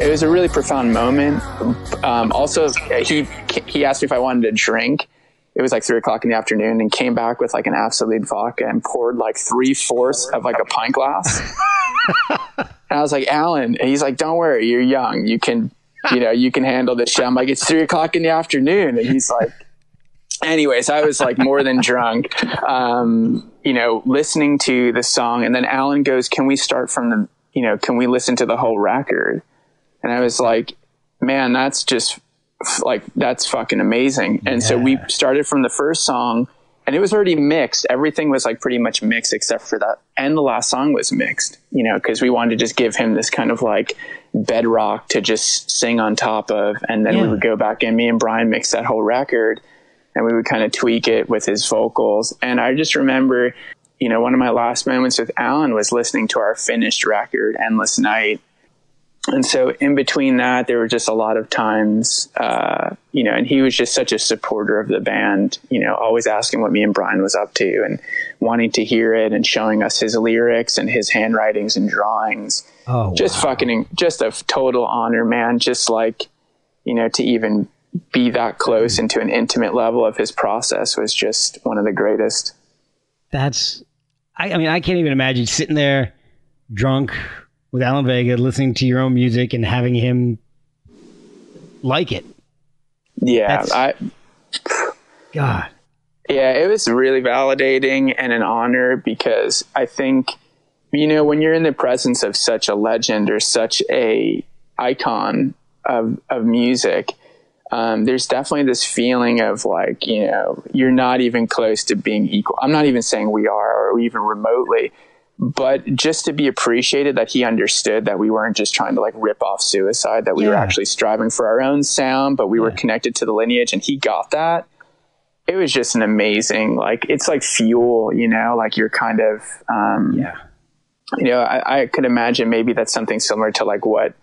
Was a really profound moment. Um, also, he he asked me if I wanted a drink. It was like three o'clock in the afternoon, and came back with like an Absolut vodka and poured like three fourths of like a pint glass. and I was like, Alan, and he's like, "Don't worry, you're young. You can, you know, you can handle this shit." I'm like, "It's three o'clock in the afternoon," and he's like. Anyways, I was like more than drunk, um, you know, listening to the song, and then Alan goes, "Can we start from the, you know, can we listen to the whole record?" And I was like, man, that's just like, that's fucking amazing. And so we started from the first song and it was already mixed. Everything was like pretty much mixed except for that. And the last song was mixed, you know, cause we wanted to just give him this kind of like bedrock to just sing on top of. And then we would go back and me and Brian mix that whole record and we would kind of tweak it with his vocals. And I just remember, you know, one of my last moments with Alan was listening to our finished record, Endless Night. And so in between that, there were just a lot of times, uh, you know, and he was just such a supporter of the band, you know, always asking what me and Brian was up to and wanting to hear it and showing us his lyrics and his handwritings and drawings. Oh, just wow. fucking just a total honor man. Just like you know to even be that close and to an intimate level of his process was just one of the greatest. That's, I, I mean, I can't even imagine sitting there drunk with Alan Vega, listening to your own music and having him like it. yeah That's- i God. yeah it was really validating and an honor because i think you know when you're in the presence of such a legend or such a icon of of music um, there's definitely this feeling of like you know you're not even close to being equal i'm not even saying we are or even remotely but just to be appreciated that he understood that we weren't just trying to like rip off suicide that we were actually striving for our own sound but we were connected to the lineage and he got that it was just an amazing like it's like fuel you know like you're kind of um Yeah. you know I, I could imagine maybe that's something similar to like what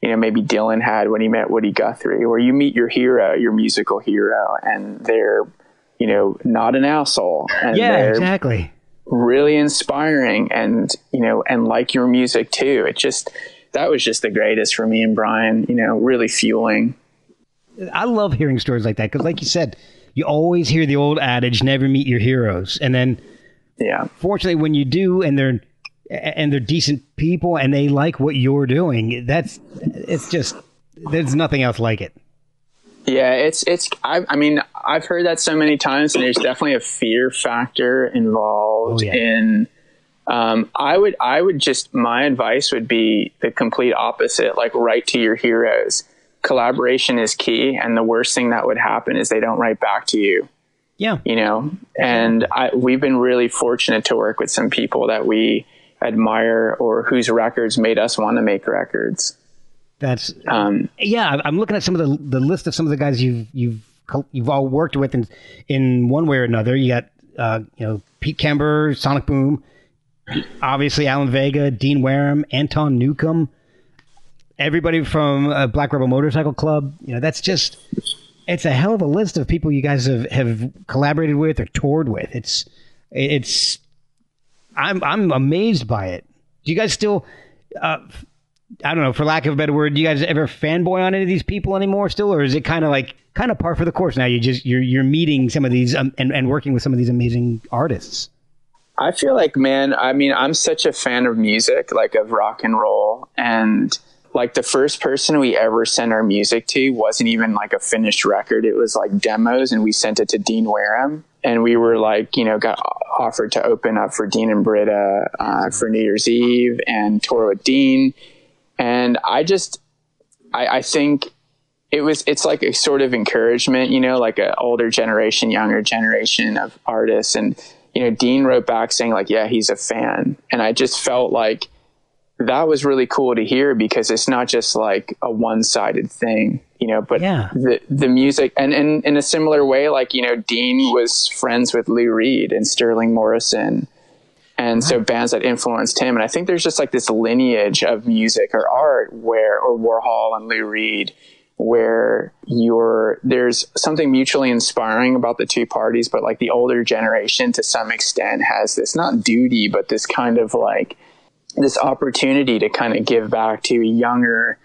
you know maybe dylan had when he met woody guthrie where you meet your hero your musical hero and they're you know not an asshole and Yeah, exactly. Really inspiring and you know and like your music too it just that was just the greatest for me and brian you know really fueling I love hearing stories like that because, like you said, you always hear the old adage, never meet your heroes. And then yeah fortunately when you do and they're and they're decent people and they like what you're doing that's it's just there's nothing else like it Yeah, it's it's. I, I mean, I've heard that so many times, and there's definitely a fear factor involved Oh, yeah. in. Um, I would I would just my advice would be the complete opposite. Like write to your heroes. Collaboration is key, and the worst thing that would happen is they don't write back to you. yeah You know, and I, we've been really fortunate to work with some people that we admire or whose records made us want to make records. that's Um, yeah i'm looking at some of the the list of some of the guys you've you've you've all worked with in in one way or another. You got uh you know pete kember sonic boom obviously alan vega dean wareham anton newcombe everybody from uh, black rebel motorcycle club. You know that's just it's a hell of a list of people you guys have, have collaborated with or toured with. It's it's i'm i'm amazed by it. Do you guys still uh, I don't know, for lack of a better word, do you guys ever fanboy on any of these people anymore still, or is it kind of like kind of par for the course now? You just you're you're meeting some of these um, and and working with some of these amazing artists. I feel like, man, I mean, I'm such a fan of music, like of rock and roll. And like the first person we ever sent our music to wasn't even like a finished record. It was like demos, and we sent it to Dean Wareham. And we were like, you know, got offered to open up for Dean and Britta uh, for New Year's Eve and tour with Dean. And I just, I, I think it was it's like a sort of encouragement you know like an older generation younger generation of artists. And you know dean wrote back saying like yeah he's a fan. And i just felt like that was really cool to hear because it's not just like a one-sided thing you know but Yeah. the the music and, and in a similar way like you know dean was friends with lou reed and sterling morrison. And so bands that influenced him. And i think there's just like this lineage of music or art where or warhol and lou reed where you're there's something mutually inspiring about the two parties but like the older generation to some extent has this not duty but this kind of like this opportunity to kind of give back to a younger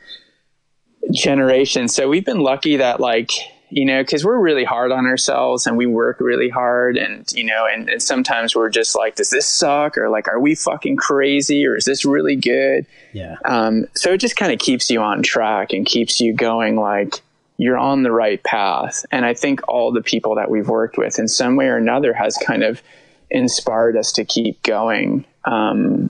generation. So we've been lucky that like, you know, cause we're really hard on ourselves and we work really hard and, you know, and, and sometimes we're just like, does this suck? Or like, are we fucking crazy? Or is this really good? Yeah. Um, so it just kind of keeps you on track and keeps you going like you're on the right path. And I think all the people that we've worked with in some way or another has kind of inspired us to keep going. Um,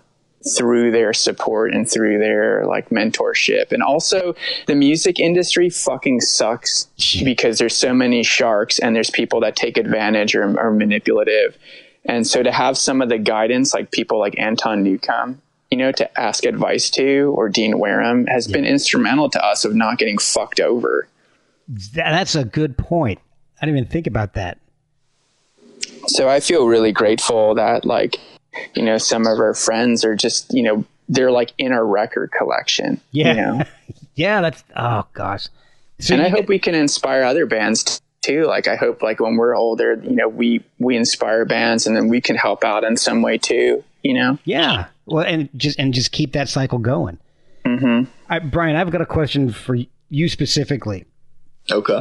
through their support and through their like mentorship. And also the music industry fucking sucks because there's so many sharks and there's people that take advantage or are manipulative. And so to have some of the guidance, like people like Anton Newcombe, you know, to ask advice to or Dean Wareham has been instrumental to us of not getting fucked over. That's a good point. I didn't even think about that. So I feel really grateful that like, you know, some of our friends are just, you know, they're like in our record collection. Yeah. You know? Yeah, that's oh gosh. So and I you hope get- we can inspire other bands t- too. Like I hope like when we're older, you know, we we inspire bands and then we can help out in some way too, you know. Yeah. Well, and just and just keep that cycle going. Mm-hmm. Brian, I've got a question for you specifically. Okay.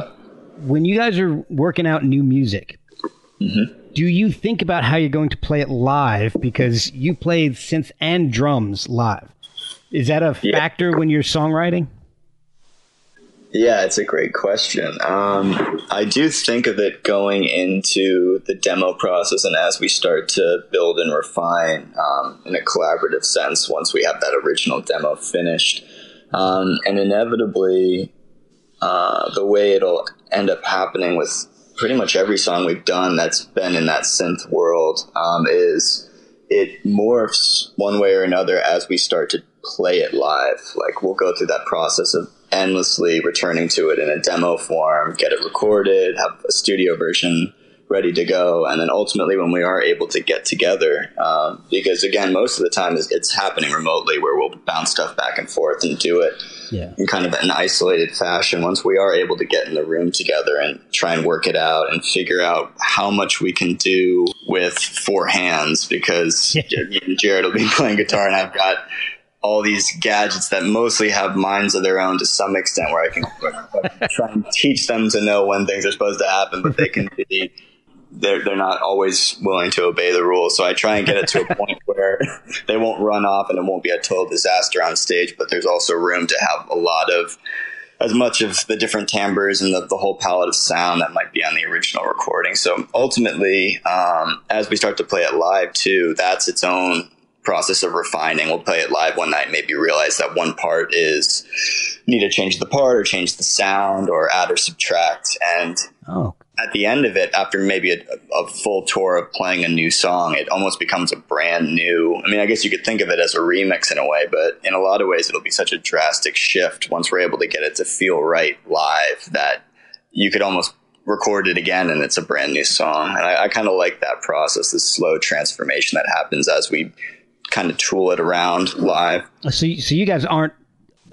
When you guys are working out new music, do you think about how you're going to play it live? Because you play synth and drums live. Is that a Yeah. factor when you're songwriting? Yeah, it's a great question. Um, I do think of it going into the demo process, and as we start to build and refine um, in a collaborative sense, once we have that original demo finished, um, and inevitably, uh, the way it'll end up happening with pretty much every song we've done that's been in that synth world um, is it morphs one way or another as we start to play it live. Like we'll go through that process of endlessly returning to it in a demo form, get it recorded, have a studio version ready to go, and then ultimately when we are able to get together, um, because again, most of the time it's- it's happening remotely where we'll bounce stuff back and forth and do it Yeah. in kind of an isolated fashion once we are able to get in the room together and try and work it out and figure out how much we can do with four hands because Yeah. Jared will be playing guitar and I've got all these gadgets that mostly have minds of their own to some extent where I can try and teach them to know when things are supposed to happen, but they can be they're they're not always willing to obey the rules. So I try and get it to a point where they won't run off and it won't be a total disaster on stage. But there's also room to have a lot of as much of the different timbres and the, the whole palette of sound that might be on the original recording. So ultimately, um, as we start to play it live too, that's its own process of refining. We'll play it live one night, maybe realize that one part is need to change the part or change the sound or add or subtract. And Oh, at the end of it, after maybe a, a full tour of playing a new song, it almost becomes a brand new. I mean, I guess you could think of it as a remix in a way, but in a lot of ways, it'll be such a drastic shift once we're able to get it to feel right live that you could almost record it again and it's a brand new song. And I, I kind of like that process, this slow transformation that happens as we kind of tool it around live. so you- so you guys aren't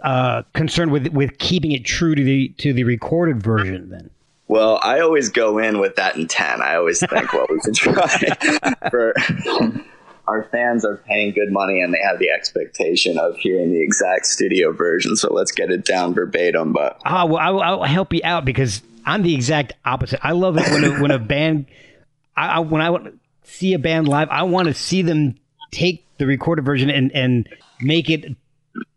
uh, concerned with with keeping it true to the to the recorded version then? Well, I always go in with that intent. I always think, well, we should try. For our fans are paying good money and they have the expectation of hearing the exact studio version. So let's get it down verbatim. But Ah, well, I will, I'll help you out because I'm the exact opposite. I love it when a, when a band, I, I when I see a band live, I want to see them take the recorded version and and make it,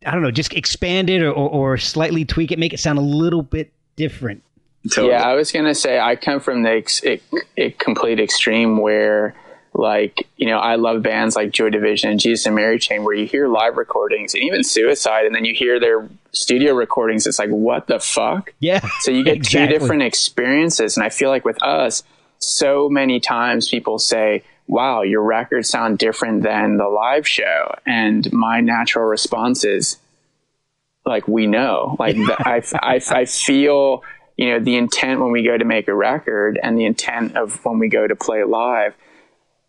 I don't know, just expand it or, or, or slightly tweak it, make it sound a little bit different. Totally. Yeah, I was gonna say I come from the ex- e- e- complete extreme where, like, you know, I love bands like Joy Division and Jesus and Mary Chain, where you hear live recordings and even Suicide, and then you hear their studio recordings. It's like, what the fuck? Yeah. So you get Exactly. two different experiences, and I feel like with us, so many times people say, "Wow, your records sound different than the live show," and my natural response is, like, we know, like the, I, I, I feel, you know, the intent when we go to make a record and the intent of when we go to play live.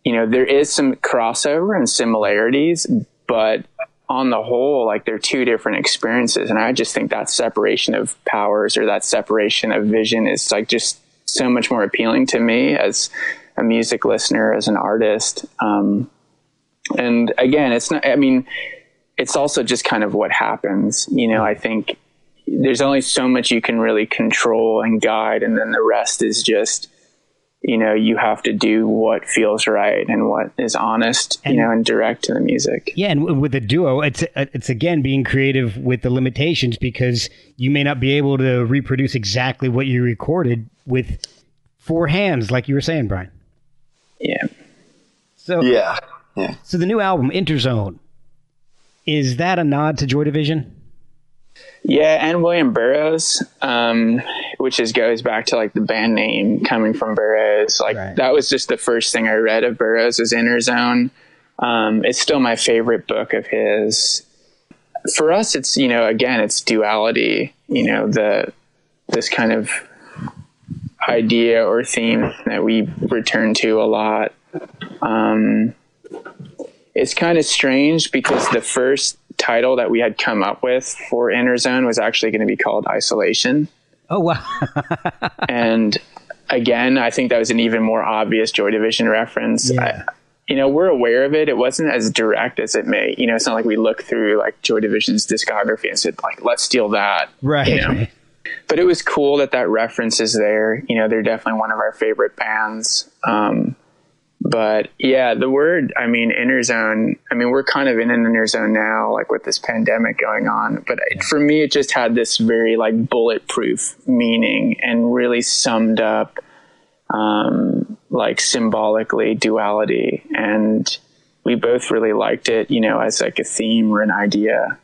You know, there is some crossover and similarities, but on the whole, like they're two different experiences. And I just think that separation of powers or that separation of vision is like just so much more appealing to me as a music listener, as an artist. Um, and again, it's not, I mean, it's also just kind of what happens. You know, I think there's only so much you can really control and guide, and then the rest is just you know you have to do what feels right and what is honest And- you know and direct to the music Yeah, and w- with the duo, it's uh, it's again being creative with the limitations because you may not be able to reproduce exactly what you recorded with four hands, like you were saying, Brian. yeah So, Yeah. Yeah. so the new album, Interzone, is that a nod to Joy Division? Yeah, and William Burroughs, um, which is goes back to like the band name coming from Burroughs. Like Right. that was just the first thing I read of Burroughs was Interzone. Um, it's still my favorite book of his. For us, it's you know again it's duality. You know the this kind of idea or theme that we return to a lot. Um, it's kind of strange because the first title that we had come up with for Interzone was actually going to be called Isolation. Oh wow! And again, I think that was an even more obvious Joy Division reference. Yeah. I, you know, we're aware of it. It wasn't as direct as it may. You know, it's not like we look through like Joy Division's discography and said like, let's steal that. right. You know? But it was cool that that reference is there. You know, they're definitely one of our favorite bands. Um, but yeah, the word, I mean, inner zone, I mean, we're kind of in an inner zone now, like with this pandemic going on. But it, for me, it just had this very like bulletproof meaning and really summed up, um, like symbolically duality. And we both really liked it, you know, as like a theme or an idea.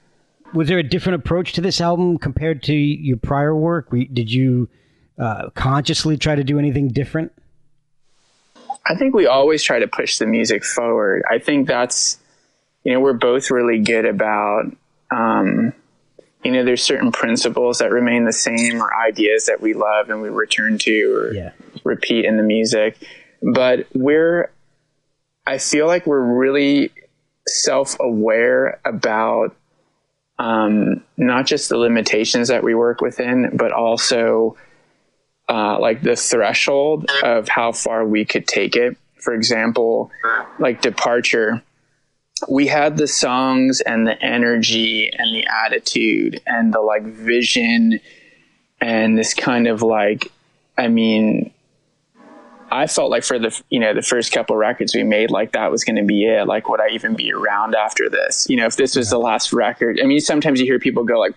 Was there a different approach to this album compared to your prior work? Did you uh, consciously try to do anything different? I think we always try to push the music forward. I think that's, you know, we're both really good about, um, you know, there's certain principles that remain the same or ideas that we love and we return to or Yeah. repeat in the music. But we're, I feel like we're really self aware about um, not just the limitations that we work within, but also uh, like the threshold of how far we could take it. For example, like Departure, we had the songs and the energy and the attitude and the like vision and this kind of like, I mean, I felt like for the you know the first couple records we made, like that was going to be it. Like, would I even be around after this? You know, if this was the last record. I mean, sometimes you hear people go like,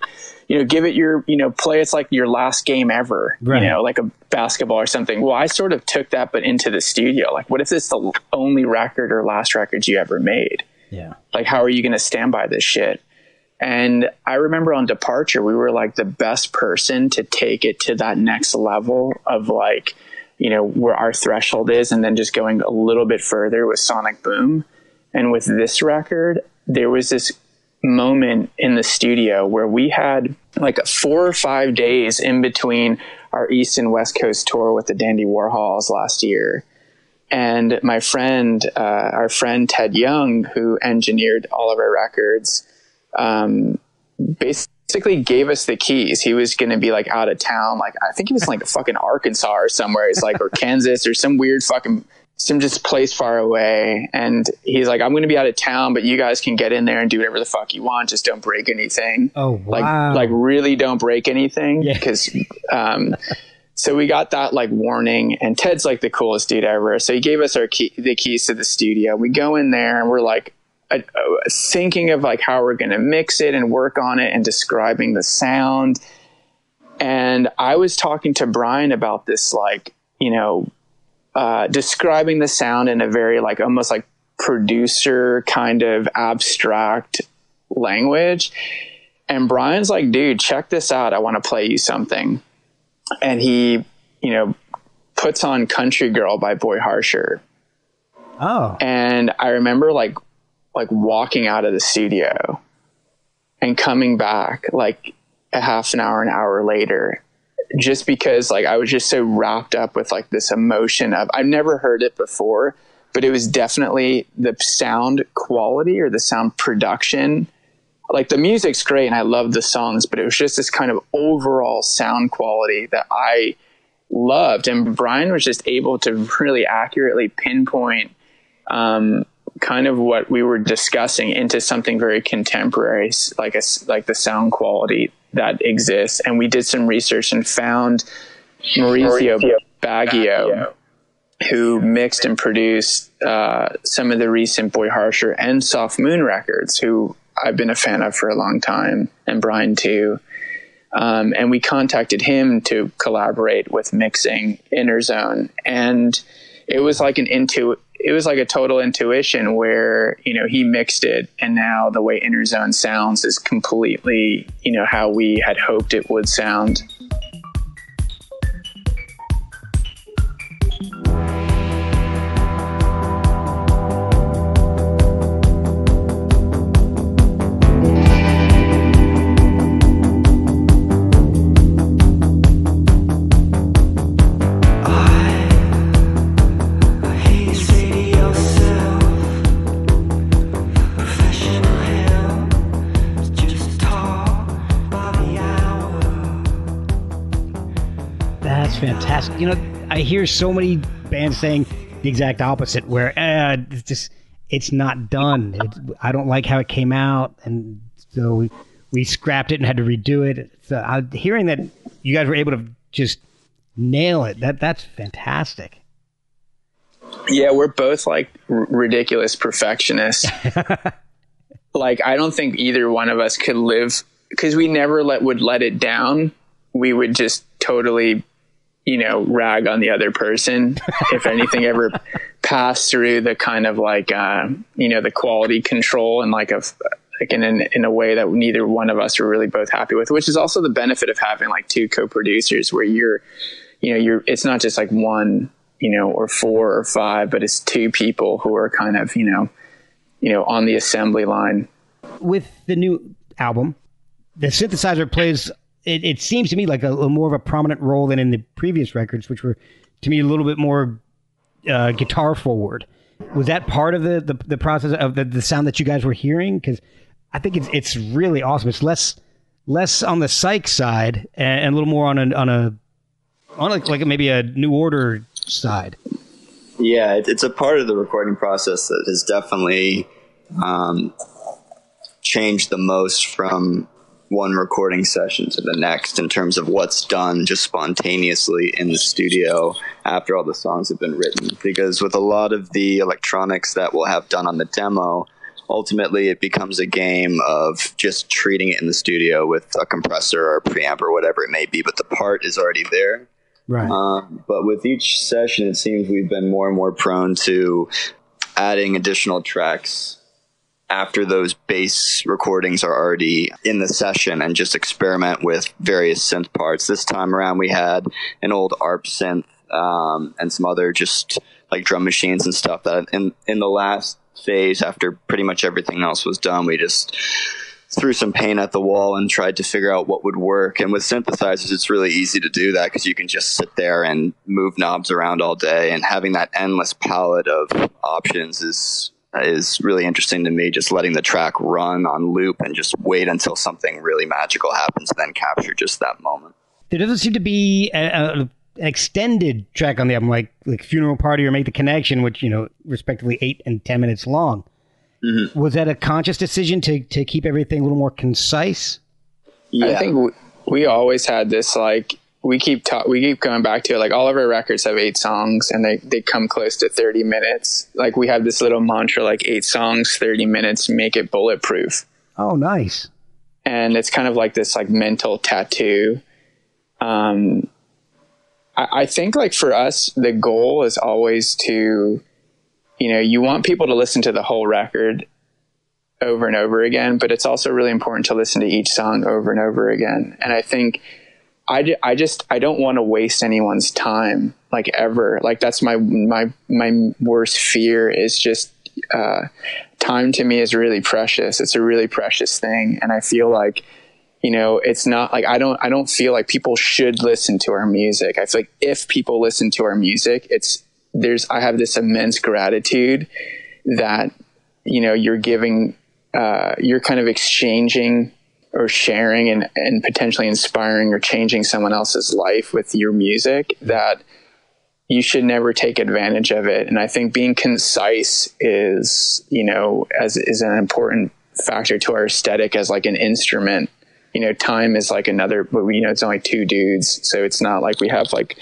you know, give it your you know play it's like your last game ever. Right. You know, like a basketball or something. Well, I sort of took that, but into the studio. Like, what if this is the only record or last record you ever made? Yeah. like how are you going to stand by this shit and i remember on departure we were like the best person to take it to that next level of like you know where our threshold is and then just going a little bit further with sonic boom and with this record there was this moment in the studio where we had like four or five days in between our east and west coast tour with the dandy warhols last year and my friend, uh, our friend Ted Young, who engineered all of our records, um, basically gave us the keys. He was going to be like out of town, like I think he was in, like a fucking Arkansas or somewhere. It's like or Kansas or some weird fucking some just place far away. And he's like, I'm going to be out of town, but you guys can get in there and do whatever the fuck you want. Just don't break anything Oh like wow! like like really don't break anything Yeah. because um so we got that like warning and ted's like the coolest dude ever so he gave us our key the keys to the studio we go in there and we're like uh, thinking of like how we're going to mix it and work on it and describing the sound and i was talking to brian about this like you know uh, describing the sound in a very like almost like producer kind of abstract language and Brian's like, dude, check this out. I want to play you something. And he, you know, puts on Country Girl by Boy Harsher. oh, And I remember like, like walking out of the studio and coming back like a half an hour, an hour later, just because like I was just so wrapped up with like this emotion of, I've never heard it before, but it was definitely the sound quality or the sound production like the music's great and I love the songs, but it was just this kind of overall sound quality that I loved. And Brian was just able to really accurately pinpoint um, kind of what we were discussing into something very contemporary, like a like the sound quality that exists. And we did some research and found Maurizio, Baggio, who mixed and produced uh, some of the recent Boy Harsher and Soft Moon records, who I've been a fan of for a long time, and Brian too. Um, and we contacted him to collaborate with mixing Interzone, and it was like an intu it was like a total intuition where you know he mixed it and now the way Interzone sounds is completely you know how we had hoped it would sound Fantastic. You know, I hear so many bands saying the exact opposite, where uh, it's just it's not done. I don't like how it came out, and so we, we scrapped it and had to redo it. So I, hearing that you guys were able to just nail it, that that's fantastic. yeah we're both like r- ridiculous perfectionists like i don't think either one of us could live because we never let would let it down we would just totally you know rag on the other person if anything ever passed through the kind of like uh, you know the quality control and like a like in, in in a way that neither one of us were really both happy with which is also the benefit of having like two co-producers where you're you know you're it's not just like one you know or four or five but it's two people who are kind of you know you know on the assembly line With the new album, the synthesizer plays. It, it seems to me like a, a more of a prominent role than in the previous records, which were to me a little bit more uh, guitar forward. Was that part of the the, the process of the, the sound that you guys were hearing? Because I think it's it's really awesome. It's less less on the psych side and, and a little more on a on a on like, like maybe a new order side. Yeah, it, it's a part of the recording process that has definitely um, changed the most from one recording session to the next in terms of what's done just spontaneously in the studio after all the songs have been written. Because with a lot of the electronics that we'll have done on the demo, ultimately it becomes a game of just treating it in the studio with a compressor or a preamp or whatever it may be, but the part is already there. Right. Um, but with each session, it seems we've been more and more prone to adding additional tracks after those bass recordings are already in the session and just experiment with various synth parts. This time around, we had an old ARP synth um, and some other just like drum machines and stuff that in, in the last phase, after pretty much everything else was done, we just threw some paint at the wall and tried to figure out what would work. And with synthesizers, it's really easy to do that because you can just sit there and move knobs around all day. And having that endless palette of options is is really interesting to me. Just letting the track run on loop and just wait until something really magical happens, and then capture just that moment. there doesn't seem to be a, a, an extended track on the album, like like "Funeral Party" or "Make the Connection," which you know, respectively, eight and ten minutes long. Mm-hmm. Was that a conscious decision to to keep everything a little more concise? Yeah, I think we, we always had this like we keep ta- we keep going back to it. Like all of our records have eight songs, and they they come close to thirty minutes. Like we have this little mantra, like eight songs, thirty minutes, make it bulletproof. Oh, nice. and it's kind of like this like mental tattoo. Um, I, I think like for us, the goal is always to, you know, you want people to listen to the whole record over and over again, but it's also really important to listen to each song over and over again. And I think I, I just I don't want to waste anyone's time like ever. Like that's my my my worst fear is just uh, time to me is really precious. It's a really precious thing, and I feel like you know it's not like I don't I don't feel like people should listen to our music. I feel like if people listen to our music, it's there's I have this immense gratitude that you know you're giving uh, you're kind of exchanging or sharing and, and potentially inspiring or changing someone else's life with your music that you should never take advantage of it. And I think being concise is, you know, as is an important factor to our aesthetic as like an instrument. you know, time is like another, but we, you know, it's only two dudes. So it's not like we have like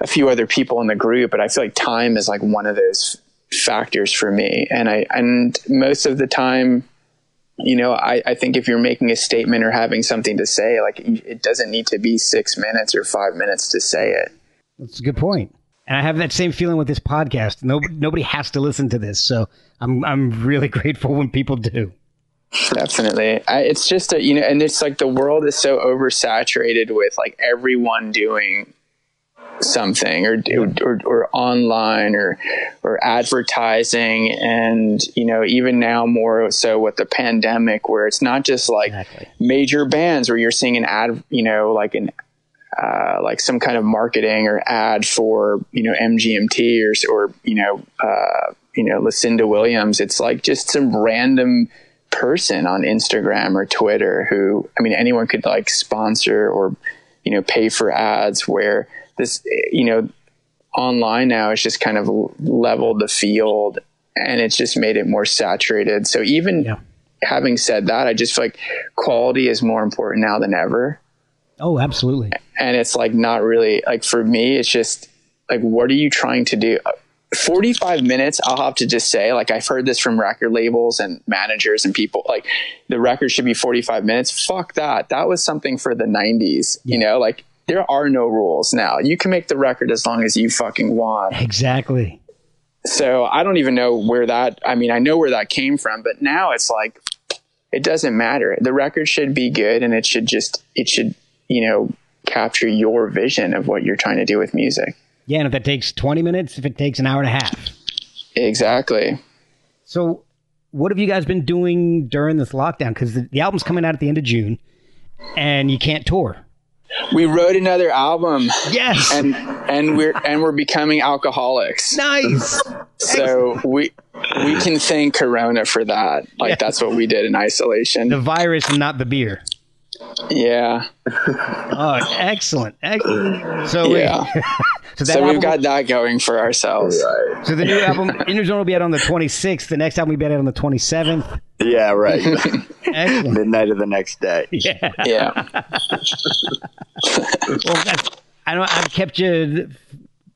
a few other people in the group, but I feel like time is like one of those factors for me. And I, and most of the time, you know, I, I think if you're making a statement or having something to say, like it doesn't need to be six minutes or five minutes to say it. That's a good point. And I have that same feeling with this podcast. No, nobody has to listen to this, so I'm I'm really grateful when people do. Definitely. I, it's just that, you know, and it's like the world is so oversaturated with like everyone doing something or, or, or online or, or advertising. And, you know, even now more so with the pandemic where it's not just like Exactly. major bands where you're seeing an ad, you know, like an, uh, like some kind of marketing or ad for, you know, MGMT or, or, you know, uh, you know, Lucinda Williams. It's like just some random person on Instagram or Twitter who, I mean, anyone could like sponsor or, you know, pay for ads where this, you know, online now it's just kind of leveled the field and it's just made it more saturated. So even Yeah. having said that, I just feel like quality is more important now than ever. Oh, absolutely. And it's like not really like for me, it's just like, what are you trying to do? 45 minutes, I'll have to just say, like, I've heard this from record labels and managers and people, like, the record should be 45 minutes. Fuck that. That was something for the 90s, you know, like, there are no rules now. You can make the record as long as you fucking want. Exactly. So I don't even know where that, I mean, I know where that came from, but now it's like, it doesn't matter. The record should be good and it should just, it should, you know, capture your vision of what you're trying to do with music. Yeah, and if that takes 20 minutes, if it takes an hour and a half. Exactly. So, what have you guys been doing during this lockdown? Because the, the album's coming out at the end of June, and you can't tour. We wrote another album Yes, and, and we're, and we're becoming alcoholics. nice. So we, we can thank Corona for that. Like Yeah. that's what we did in isolation. The virus and not the beer. Yeah. Oh, excellent, excellent. So, wait, Yeah. so that So we've album- got that going for ourselves. Right. so the new album Interzone will be out on the 26th. The next album will be out on the 27th. Yeah, right. Excellent. Midnight of the next day. Yeah. Yeah. Well, that's, I know I've kept you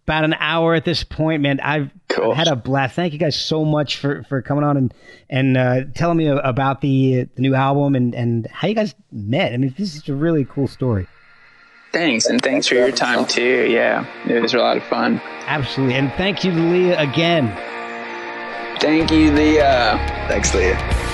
about an hour at this point, man. I've Cool. had a blast. Thank you guys so much for, for coming on and and uh, telling me about the the new album and and how you guys met. I mean, this is a really cool story. Thanks. And thanks for your time too. Yeah. It was a lot of fun. Absolutely, and thank you, Leah, again. Thank you, Leah. Thanks, Leah.